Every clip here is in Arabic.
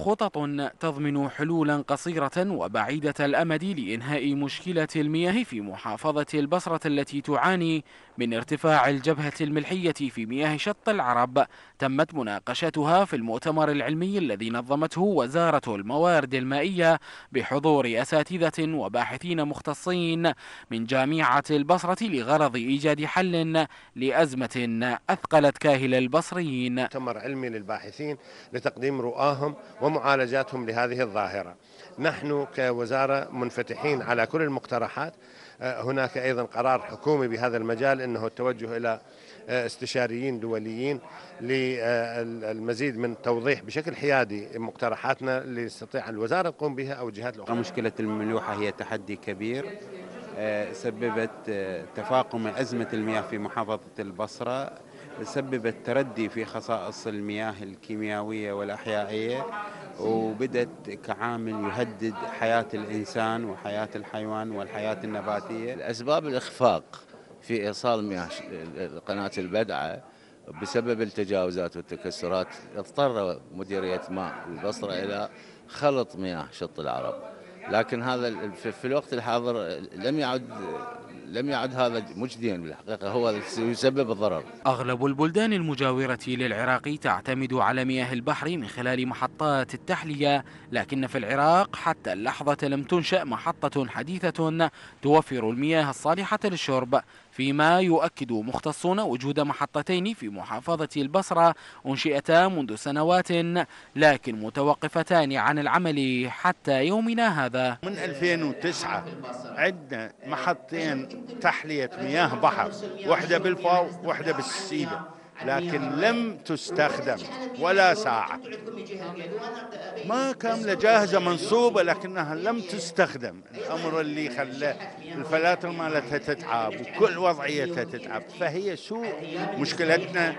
خطط تضمن حلولا قصيرة وبعيدة الأمد لإنهاء مشكلة المياه في محافظة البصرة التي تعاني من ارتفاع الجبهة الملحية في مياه شط العرب. تمت مناقشتها في المؤتمر العلمي الذي نظمته وزارة الموارد المائية بحضور أساتذة وباحثين مختصين من جامعة البصرة لغرض إيجاد حل لأزمة أثقلت كاهل البصريين. مؤتمر علمي للباحثين لتقديم رؤاهم ومعالجاتهم لهذه الظاهرة. نحن كوزارة منفتحين على كل المقترحات. هناك أيضا قرار حكومي بهذا المجال أنه التوجه إلى استشاريين دوليين للمزيد من توضيح بشكل حيادي مقترحاتنا ليستطيع الوزارة تقوم بها أو الجهات الأخرى. مشكلة الملوحة هي تحدي كبير. سببت تفاقم أزمة المياه في محافظة البصرة. سببت تردي في خصائص المياه الكيميائية والأحيائية وبدت كعامل يهدد حياة الإنسان وحياة الحيوان والحياة النباتية. الأسباب الإخفاق في إيصال مياه قناة البدعة بسبب التجاوزات والتكسرات اضطر مديرية ماء البصرة إلى خلط مياه شط العرب. لكن هذا في الوقت الحاضر لم يعد لم يعد هذا مجديا بالحقيقة هو يسبب الضرر. أغلب البلدان المجاورة للعراق تعتمد على مياه البحر من خلال محطات التحلية، لكن في العراق حتى اللحظة لم تنشأ محطة حديثة توفر المياه الصالحة للشرب، فيما يؤكد مختصون وجود محطتين في محافظة البصرة أنشئتا منذ سنوات لكن متوقفتان عن العمل حتى يومنا هذا. من 2009 عندنا محطتين تحلية مياه بحر واحدة بالفاو واحدة بالسيدة لكن لم تستخدم ولا ساعة. ما كاملة جاهزة منصوبة لكنها لم تستخدم. الأمر اللي خلى الفلاتر مالتها تتعب وكل وضعيتها تتعب. فهي سوء مشكلتنا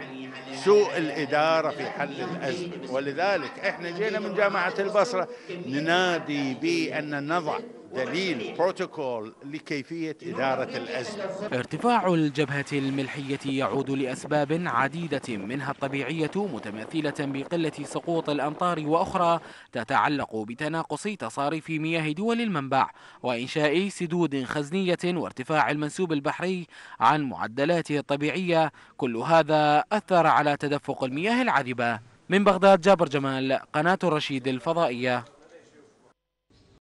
سوء الإدارة في حل الأزمة. ولذلك إحنا جينا من جامعة البصرة ننادي بأن نضع دليل بروتوكول لكيفية إدارة الأزمة. ارتفاع الجبهة الملحية يعود لأسباب عديدة منها الطبيعية متمثلة بقلة سقوط الأمطار وأخرى تتعلق بتناقص تصاريف مياه دول المنبع وإنشاء سدود خزنية وارتفاع المنسوب البحري عن معدلاته الطبيعية كل هذا أثر على تدفق المياه العذبة. من بغداد جابر جمال قناة الرشيد الفضائية.